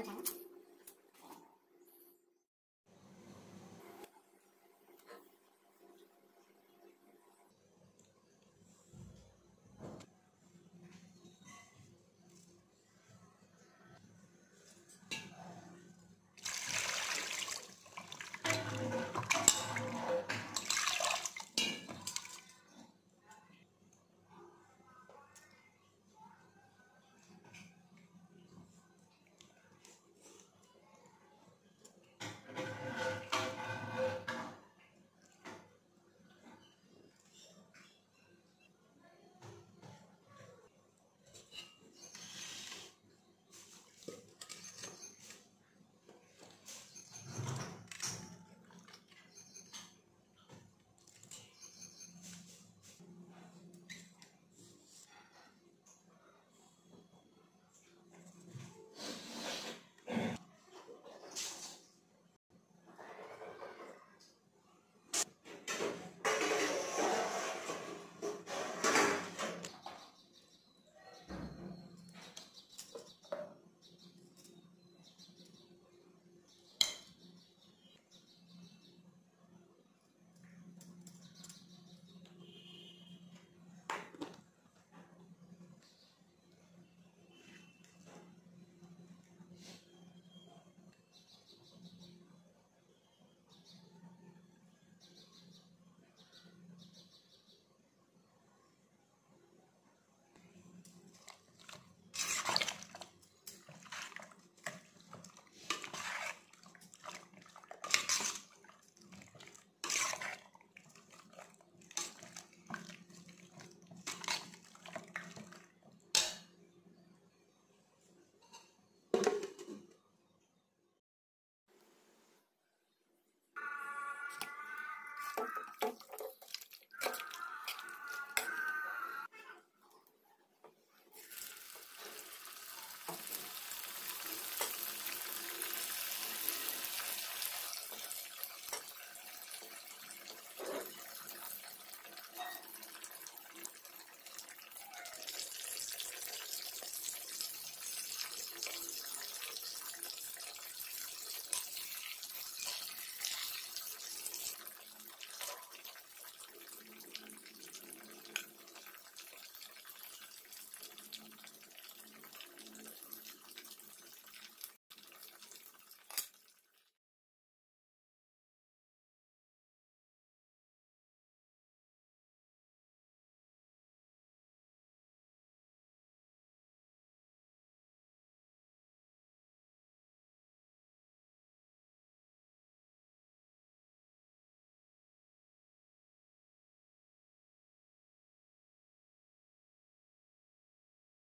아, 잘